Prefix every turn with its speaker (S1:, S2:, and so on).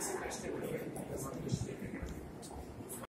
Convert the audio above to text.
S1: Thanks.